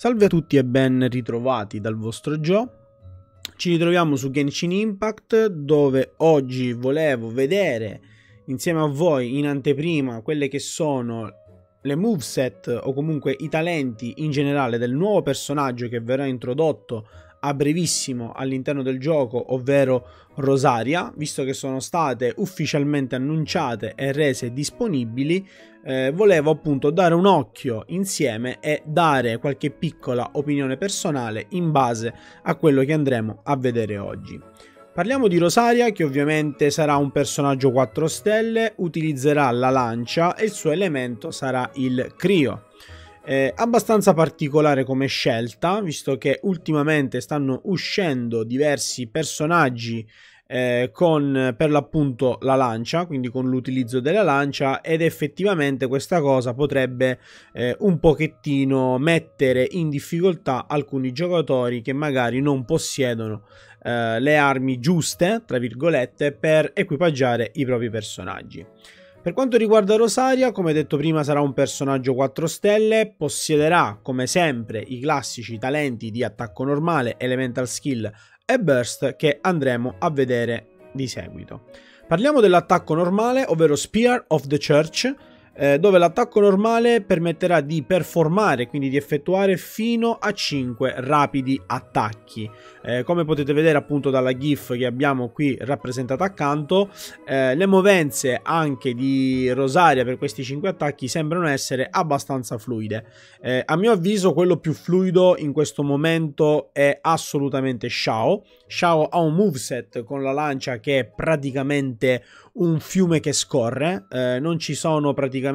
Salve a tutti e ben ritrovati dal vostro Joe. Ci ritroviamo su Genshin Impact dove oggi volevo vedere insieme a voi in anteprima quelle che sono le moveset o comunque i talenti in generale del nuovo personaggio che verrà introdotto a brevissimo all'interno del gioco, ovvero Rosaria, visto che sono state ufficialmente annunciate e rese disponibili, eh, volevo appunto dare un occhio insieme e dare qualche piccola opinione personale in base a quello che andremo a vedere oggi. Parliamo di Rosaria che ovviamente sarà un personaggio 4 stelle, utilizzerà la lancia e il suo elemento sarà il Crio. Eh, abbastanza particolare come scelta, visto che ultimamente stanno uscendo diversi personaggi eh, con per l'appunto la lancia, quindi con l'utilizzo della lancia ed effettivamente questa cosa potrebbe eh, un pochettino mettere in difficoltà alcuni giocatori che magari non possiedono eh, le armi giuste, tra virgolette, per equipaggiare i propri personaggi. Per quanto riguarda Rosaria, come detto prima, sarà un personaggio 4 stelle, possiederà come sempre i classici talenti di attacco normale, elemental skill e burst che andremo a vedere di seguito. Parliamo dell'attacco normale, ovvero Spear of the Church, eh, dove l'attacco normale permetterà di performare, quindi di effettuare fino a 5 rapidi attacchi. Eh, come potete vedere appunto dalla GIF che abbiamo qui rappresentata accanto, eh, le movenze anche di Rosaria per questi 5 attacchi sembrano essere abbastanza fluide. Eh, a mio avviso quello più fluido in questo momento è assolutamente Shao. Shao ha un moveset con la lancia che è praticamente un fiume che scorre, eh, non ci sono praticamente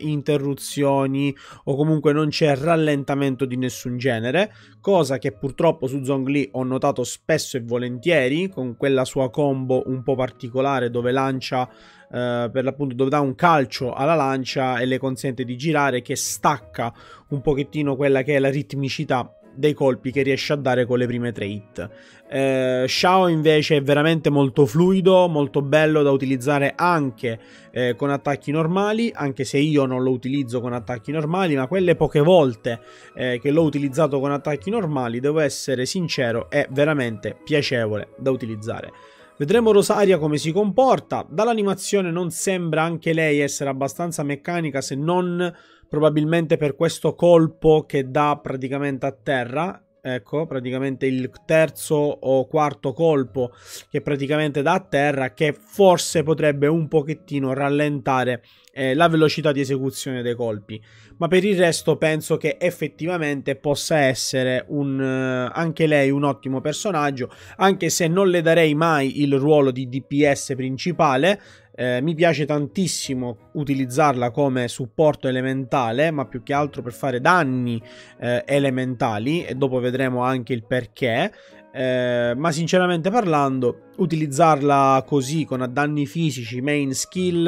interruzioni o comunque non c'è rallentamento di nessun genere, cosa che purtroppo su Zhongli ho notato spesso e volentieri con quella sua combo un po' particolare dove lancia Uh, per l'appunto dove dà un calcio alla lancia e le consente di girare che stacca un pochettino quella che è la ritmicità dei colpi che riesce a dare con le prime tre hit. Eh, Shao invece è veramente molto fluido, molto bello da utilizzare anche eh, con attacchi normali, anche se io non lo utilizzo con attacchi normali, ma quelle poche volte eh, che l'ho utilizzato con attacchi normali, devo essere sincero, è veramente piacevole da utilizzare. Vedremo Rosaria come si comporta. Dall'animazione non sembra anche lei essere abbastanza meccanica se non probabilmente per questo colpo che dà praticamente a terra. Ecco, praticamente il terzo o quarto colpo che praticamente dà a terra, che forse potrebbe un pochettino rallentare eh, la velocità di esecuzione dei colpi. Ma per il resto penso che effettivamente possa essere un, uh, anche lei un ottimo personaggio, anche se non le darei mai il ruolo di DPS principale. Eh, mi piace tantissimo utilizzarla come supporto elementale, ma più che altro per fare danni eh, elementali e dopo vedremo anche il perché. Eh, ma sinceramente parlando, utilizzarla così con danni fisici, main skill,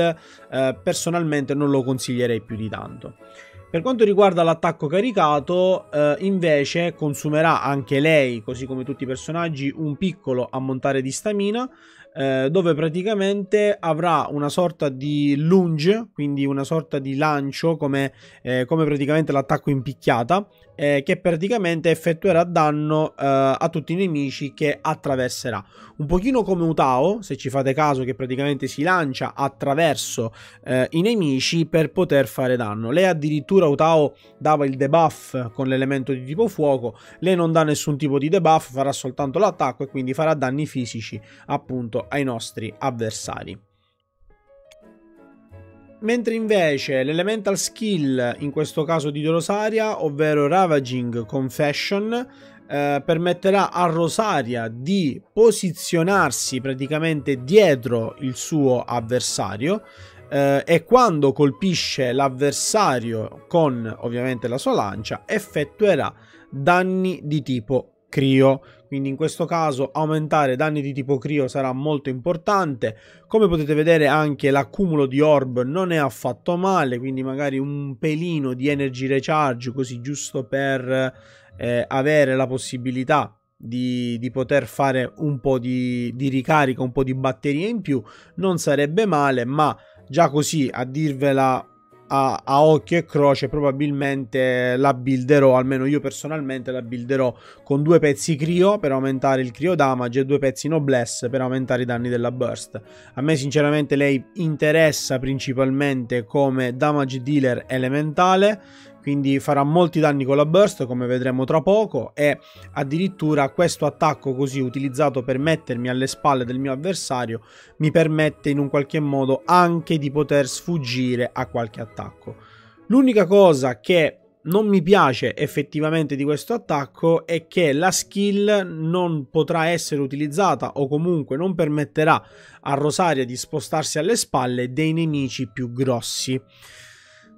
eh, personalmente non lo consiglierei più di tanto. Per quanto riguarda l'attacco caricato, eh, invece consumerà anche lei, così come tutti i personaggi, un piccolo ammontare di stamina, eh, dove praticamente avrà una sorta di lunge, quindi una sorta di lancio come, eh, come praticamente l'attacco in picchiata, eh, che praticamente effettuerà danno eh, a tutti i nemici che attraverserà. Un pochino come Utao, se ci fate caso, che praticamente si lancia attraverso eh, i nemici per poter fare danno. Lei addirittura Utao dava il debuff con l'elemento di tipo fuoco, lei non dà nessun tipo di debuff, farà soltanto l'attacco e quindi farà danni fisici appunto ai nostri avversari. Mentre invece l'elemental skill, in questo caso di Rosaria, ovvero Ravaging Confession, eh, permetterà a Rosaria di posizionarsi praticamente dietro il suo avversario eh, e quando colpisce l'avversario con ovviamente la sua lancia effettuerà danni di tipo Crio. Quindi in questo caso aumentare danni di tipo Crio sarà molto importante. Come potete vedere anche l'accumulo di orb non è affatto male, quindi magari un pelino di energy recharge così giusto per eh, avere la possibilità di, di, poter fare un po' di, di ricarica, un po' di batterie in più, non sarebbe male, ma già così a dirvela a, a, occhio e croce probabilmente la builderò, almeno io personalmente la builderò con due pezzi Crio per aumentare il Crio damage e due pezzi Noblesse per aumentare i danni della burst. A me sinceramente lei interessa principalmente come damage dealer elementale quindi farà molti danni con la burst come vedremo tra poco e addirittura questo attacco così utilizzato per mettermi alle spalle del mio avversario mi permette in un qualche modo anche di poter sfuggire a qualche attacco. L'unica cosa che non mi piace effettivamente di questo attacco è che la skill non potrà essere utilizzata o comunque non permetterà a Rosaria di spostarsi alle spalle dei nemici più grossi.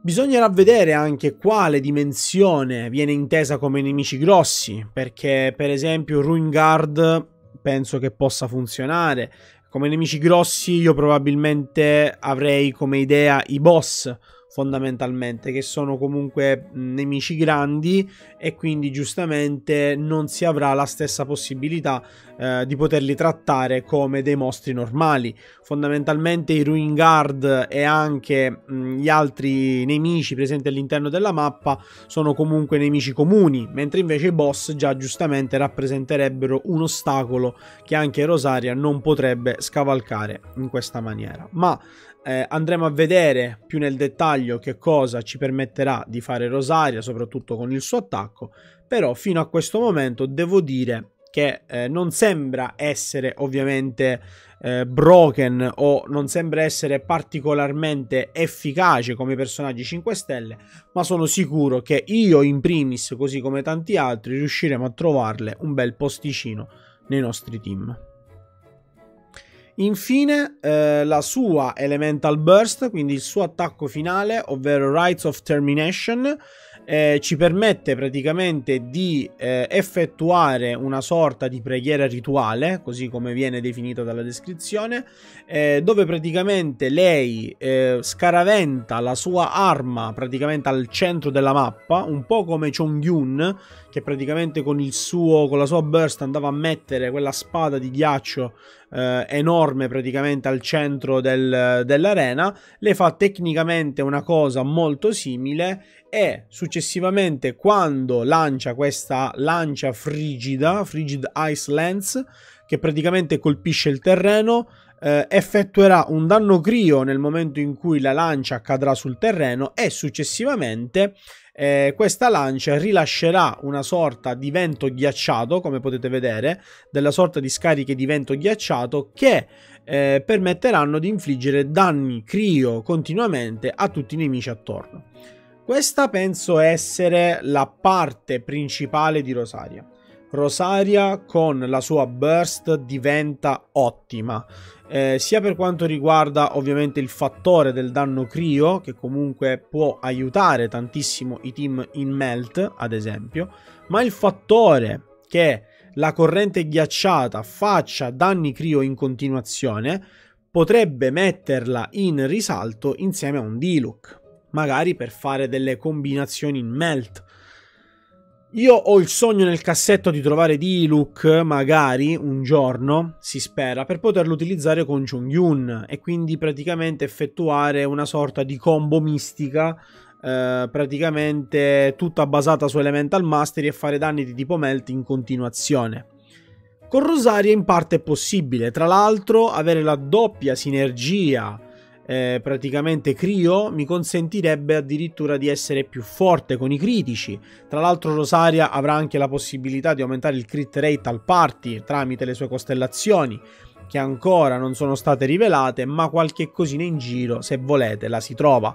Bisognerà vedere anche quale dimensione viene intesa come nemici grossi, perché per esempio Ruin Guard penso che possa funzionare. Come nemici grossi io probabilmente avrei come idea i boss fondamentalmente, che sono comunque nemici grandi e quindi giustamente non si avrà la stessa possibilità eh, di poterli trattare come dei mostri normali. Fondamentalmente i Ruin Guard e anche mh, gli altri nemici presenti all'interno della mappa sono comunque nemici comuni, mentre invece i boss già giustamente rappresenterebbero un ostacolo che anche Rosaria non potrebbe scavalcare in questa maniera. Ma eh, andremo a vedere più nel dettaglio che cosa ci permetterà di fare Rosaria, soprattutto con il suo attacco, però fino a questo momento devo dire che eh, non sembra essere ovviamente eh, broken o non sembra essere particolarmente efficace come personaggi 5 stelle, ma sono sicuro che io in primis, così come tanti altri, riusciremo a trovarle un bel posticino nei nostri team. Infine eh, la sua Elemental Burst, quindi il suo attacco finale, ovvero Rights of Termination, eh, ci permette praticamente di eh, effettuare una sorta di preghiera rituale, così come viene definito dalla descrizione, eh, dove praticamente lei eh, scaraventa la sua arma praticamente al centro della mappa, un po' come Chongyun, che praticamente con, suo, con la sua burst andava a mettere quella spada di ghiaccio eh, enorme praticamente al centro del, dell'arena, le fa tecnicamente una cosa molto simile e successivamente quando lancia questa lancia frigida, Frigid Ice Lance, che praticamente colpisce il terreno, eh, effettuerà un danno crio nel momento in cui la lancia cadrà sul terreno e successivamente eh, questa lancia rilascerà una sorta di vento ghiacciato, come potete vedere, della sorta di scariche di vento ghiacciato che eh, permetteranno di infliggere danni crio continuamente a tutti i nemici attorno. Questa penso essere la parte principale di Rosaria. Rosaria con la sua burst diventa ottima, eh, sia per quanto riguarda ovviamente il fattore del danno crio, che comunque può aiutare tantissimo i team in melt, ad esempio, ma il fattore che la corrente ghiacciata faccia danni crio in continuazione potrebbe metterla in risalto insieme a un Diluc magari per fare delle combinazioni in melt. Io ho il sogno nel cassetto di trovare Diluc, magari un giorno, si spera, per poterlo utilizzare con Chongyun e quindi praticamente effettuare una sorta di combo mistica, eh, praticamente tutta basata su Elemental Mastery e fare danni di tipo Melt in continuazione. Con Rosaria in parte è possibile, tra l'altro avere la doppia sinergia eh, praticamente Crio mi consentirebbe addirittura di essere più forte con i critici. Tra l'altro Rosaria avrà anche la possibilità di aumentare il crit rate al party tramite le sue costellazioni che ancora non sono state rivelate, ma qualche cosina in giro, se volete, la si trova.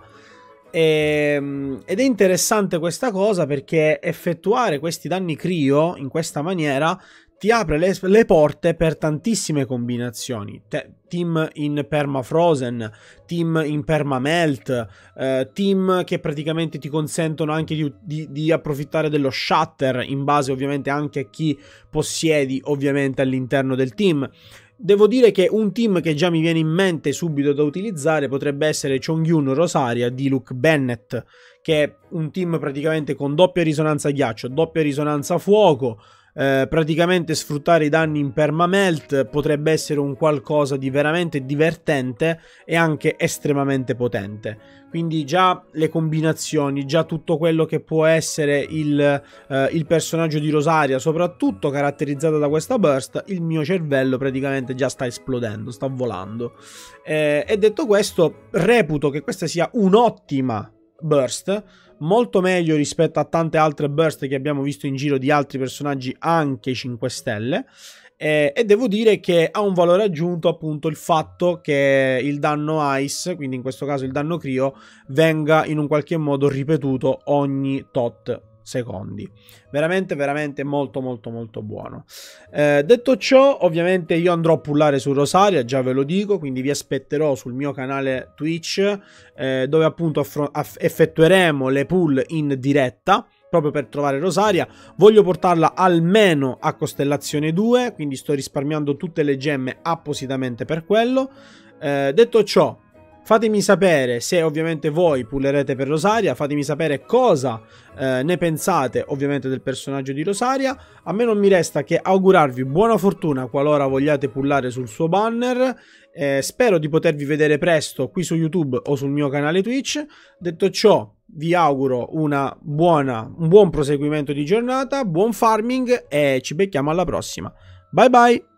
E, ehm, ed è interessante questa cosa perché effettuare questi danni Crio in questa maniera ti apre le, le, porte per tantissime combinazioni. Te, team in perma frozen, team in perma melt, eh, team che praticamente ti consentono anche di, di, di, approfittare dello shatter in base ovviamente anche a chi possiedi ovviamente all'interno del team. Devo dire che un team che già mi viene in mente subito da utilizzare potrebbe essere Chongyun Rosaria di Luke Bennett, che è un team praticamente con doppia risonanza ghiaccio, doppia risonanza fuoco, eh, praticamente sfruttare i danni in permamelt potrebbe essere un qualcosa di veramente divertente e anche estremamente potente. Quindi già le combinazioni, già tutto quello che può essere il, eh, il personaggio di Rosaria, soprattutto caratterizzata da questa burst, il mio cervello praticamente già sta esplodendo, sta volando. Eh, e detto questo, reputo che questa sia un'ottima burst molto meglio rispetto a tante altre burst che abbiamo visto in giro di altri personaggi anche 5 stelle. Eh, e devo dire che ha un valore aggiunto appunto il fatto che il danno ice quindi in questo caso il danno crio venga in un qualche modo ripetuto ogni tot secondi. Veramente, veramente molto, molto, molto buono. Eh, detto ciò, ovviamente io andrò a pullare su Rosaria, già ve lo dico, quindi vi aspetterò sul mio canale Twitch, eh, dove appunto effettueremo le pull in diretta proprio per trovare Rosaria. Voglio portarla almeno a Costellazione 2, quindi sto risparmiando tutte le gemme appositamente per quello. Eh, detto ciò, Fatemi sapere se ovviamente voi pullerete per Rosaria, fatemi sapere cosa eh, ne pensate ovviamente del personaggio di Rosaria. A me non mi resta che augurarvi buona fortuna qualora vogliate pullare sul suo banner. Eh, spero di potervi vedere presto qui su YouTube o sul mio canale Twitch. Detto ciò, vi auguro buona, un buon proseguimento di giornata, buon farming e ci becchiamo alla prossima. Bye bye!